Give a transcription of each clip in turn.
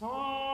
Quem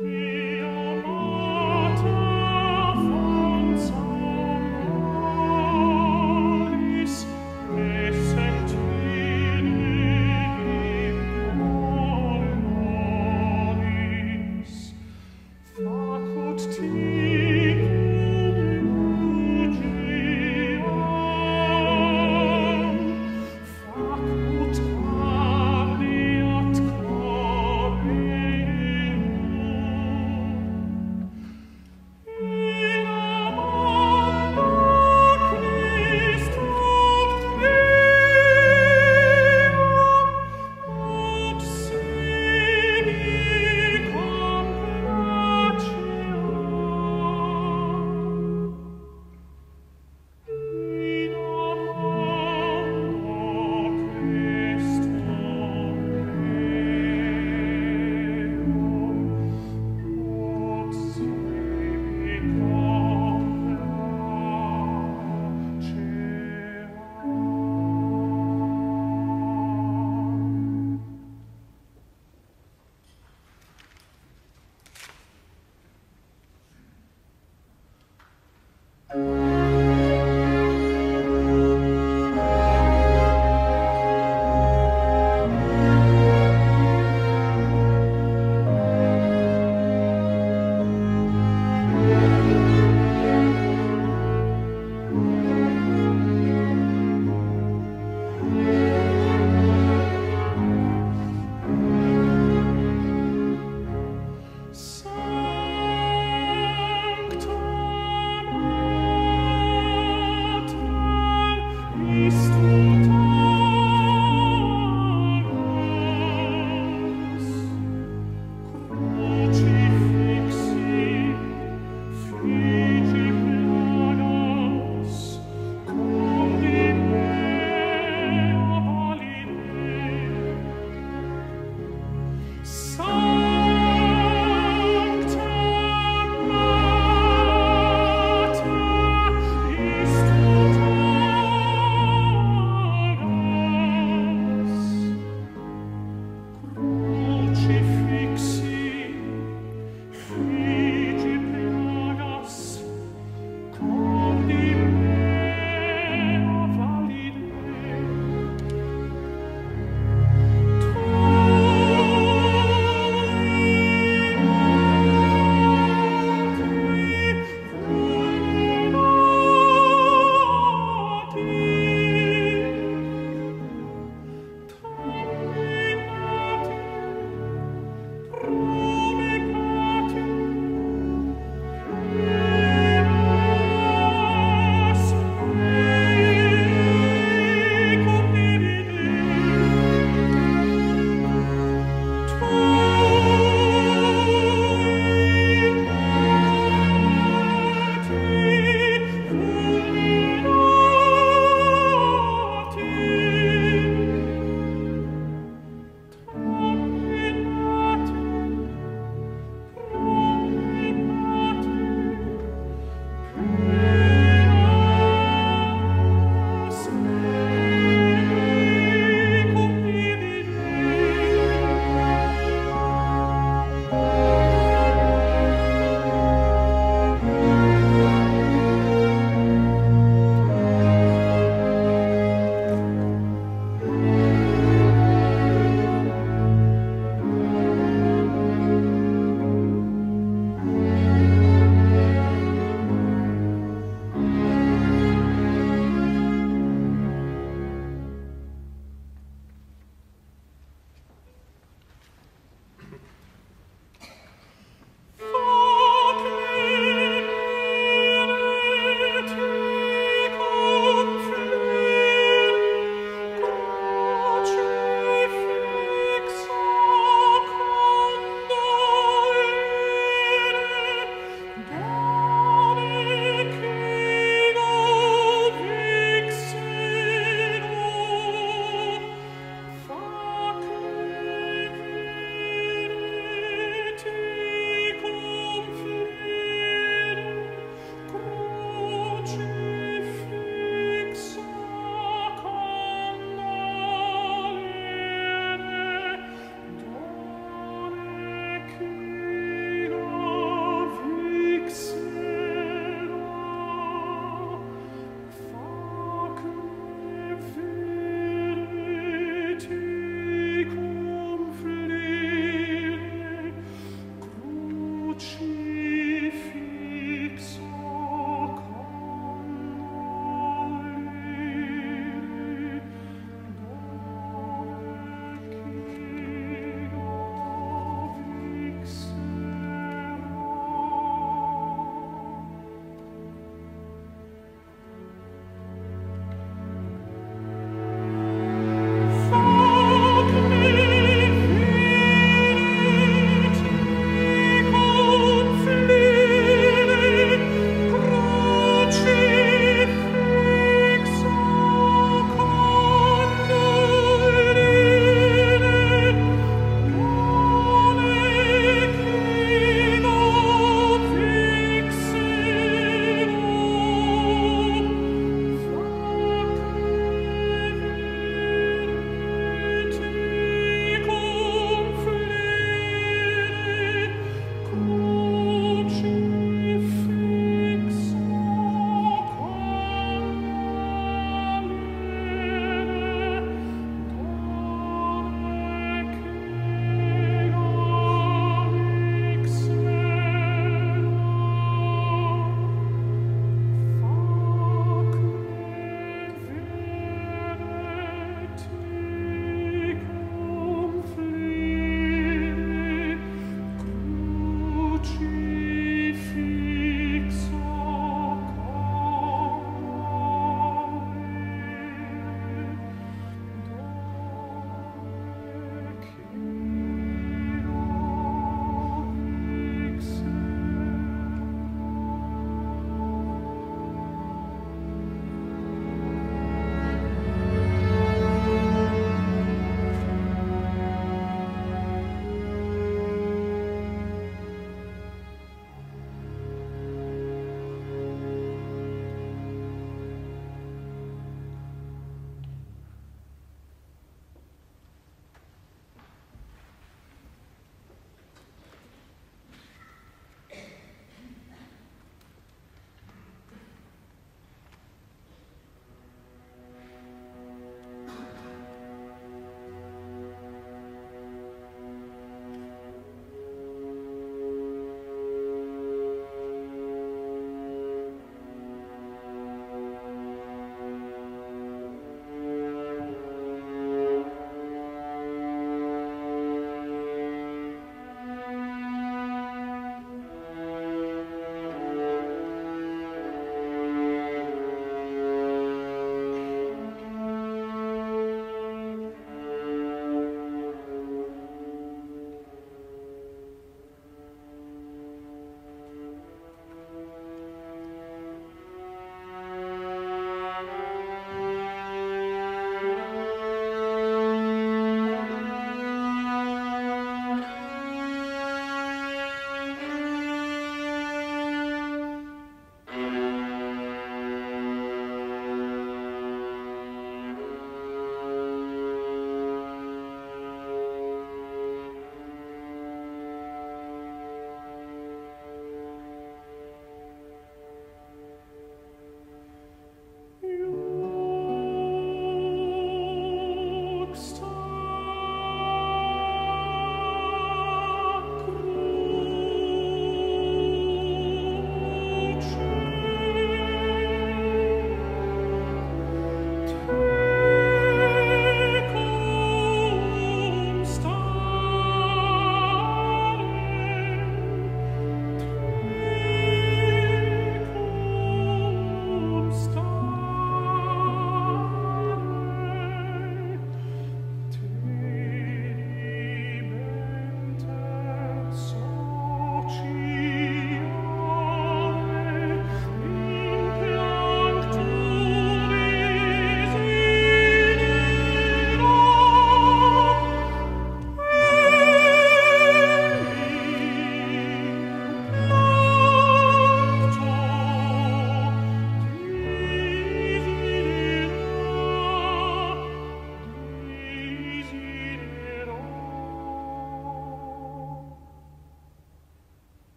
mm.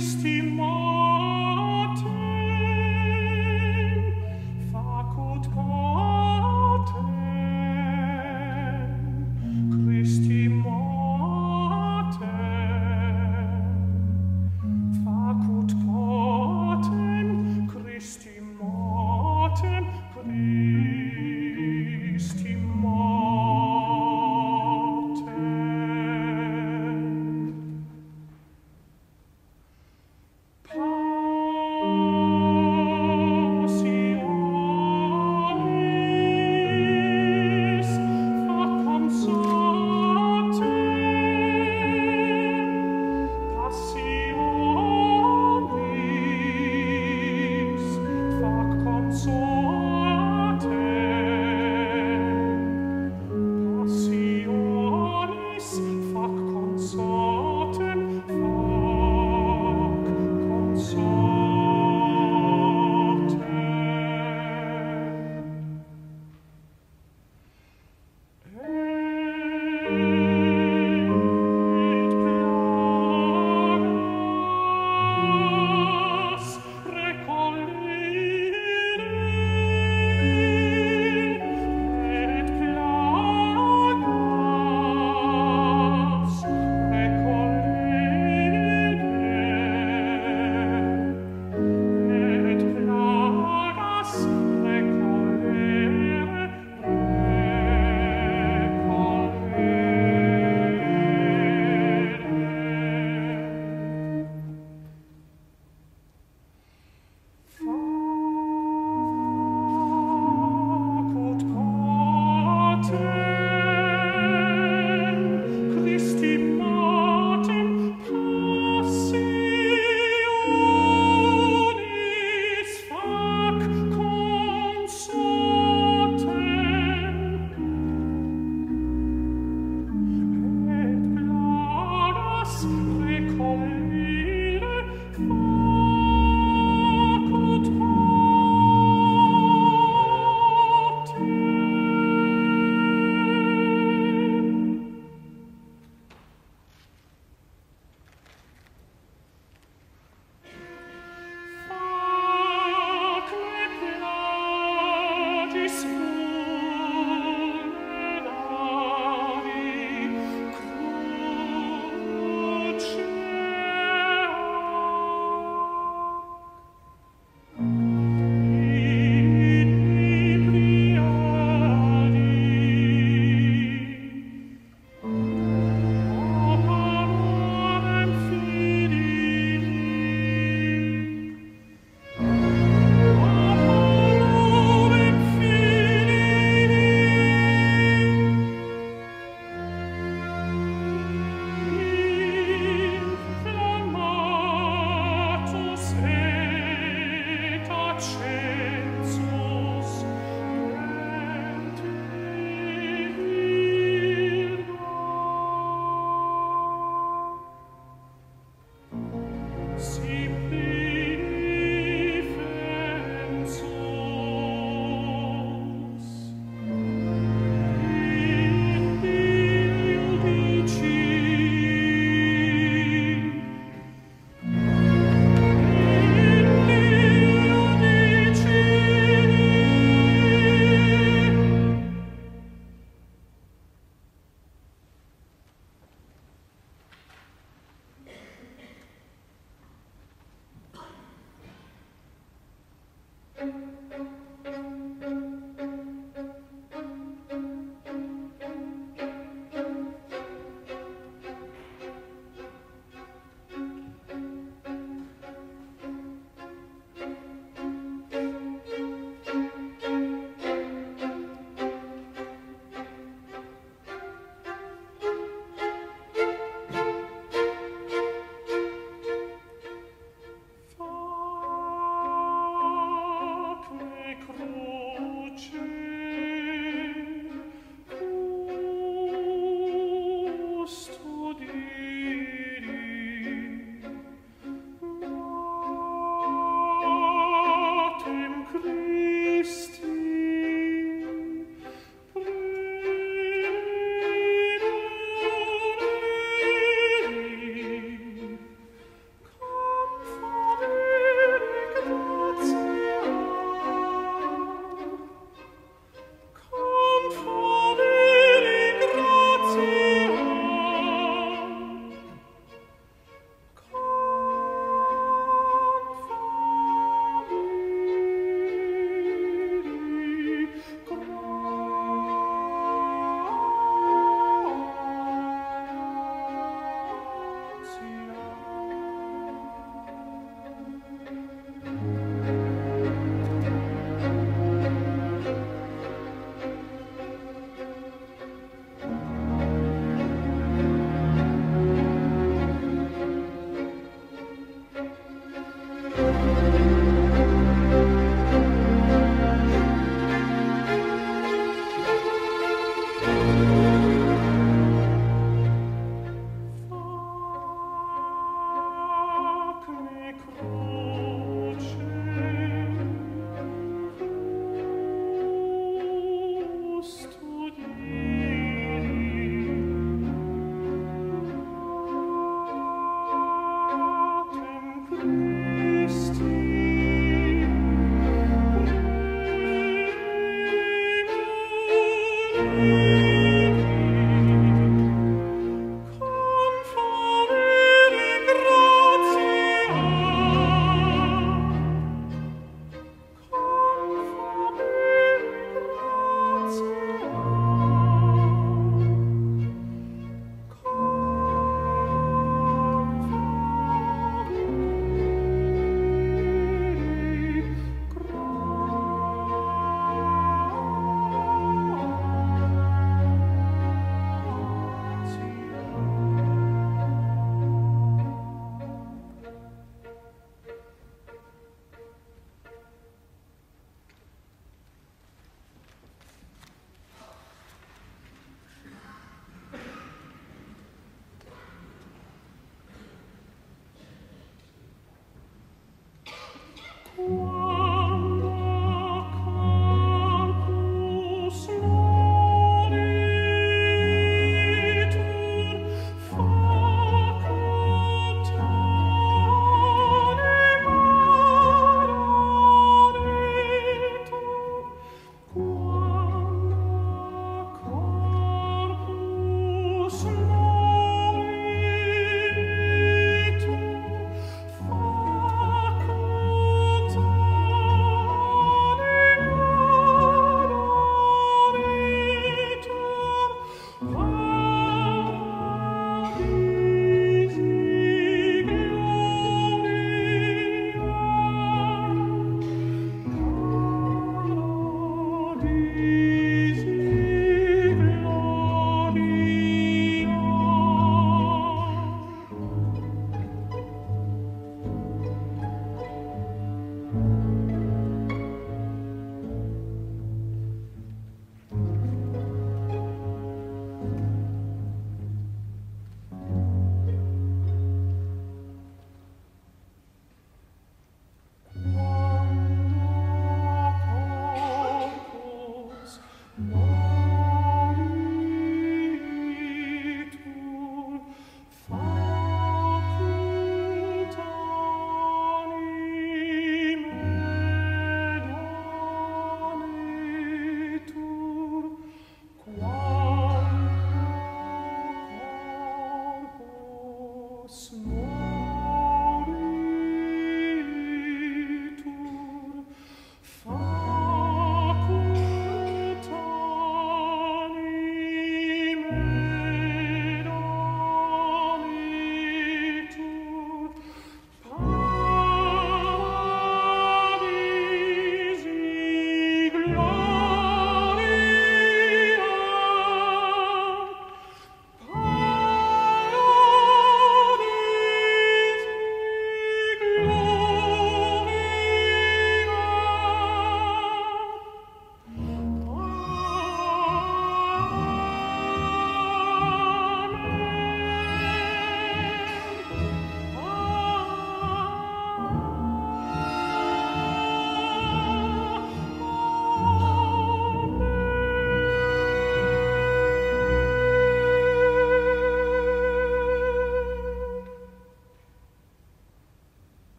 Christi